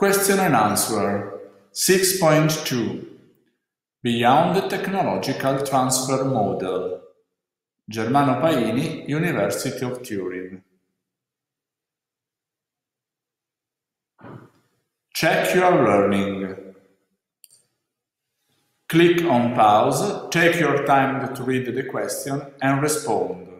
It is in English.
Question and answer 6.2 Beyond the Technological Transfer Model Germano Paini, University of Turin Check your learning. Click on pause, take your time to read the question and respond.